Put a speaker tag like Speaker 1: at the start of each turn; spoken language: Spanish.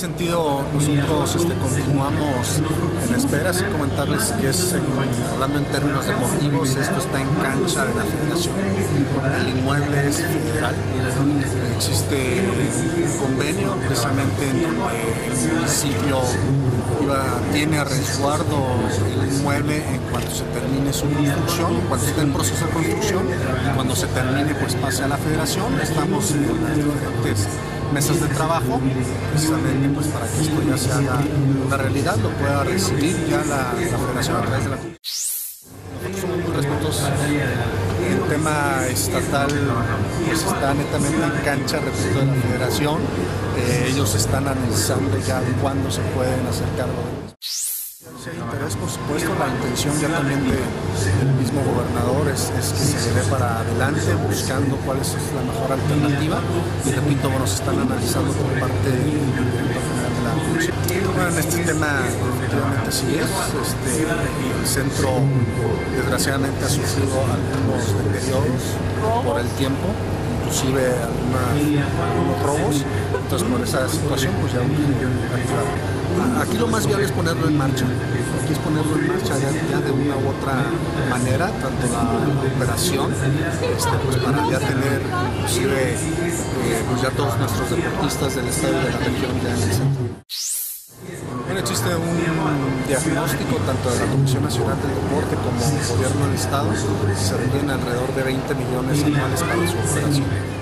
Speaker 1: continuamos en espera, así comentarles que es, hablando en términos deportivos, esto está en cancha de la federación. El inmueble es federal, existe un convenio precisamente en donde el municipio tiene a resguardo el inmueble en cuanto se termine su construcción, cuando esté en proceso de construcción, cuando se termine pues pase a la federación. Estamos en diferentes mesas de trabajo, precisamente pues para que esto ya se haga una realidad, lo pueda recibir ya la, la federación a través de la nosotros somos muy. El tema estatal pues está netamente en cancha respecto de la federación. Eh, ellos están analizando ya cuándo se pueden hacer cargo de interés, por supuesto, la intención ya también de, del mismo gobernador es, que se dé para adelante buscando cuál es la mejor alternativa y repito, bueno, se están analizando por parte del general de la Comisión. Bueno, en este tema efectivamente así es, este, el centro desgraciadamente ha sufrido algunos deterioros por el tiempo, inclusive algunos robos, entonces por esa situación pues ya activar. Aquí lo más viable es ponerlo en marcha. Aquí es ponerlo en marcha ya, ya de una u otra manera, tanto la, operación, este, pues para ya tener inclusive eh, pues ya todos nuestros deportistas del estado de la región ya en el centro. Bueno, existe un diagnóstico tanto de la Comisión Nacional del Deporte como del Gobierno del Estado. Se requieren alrededor de 20 millones anuales para su operación.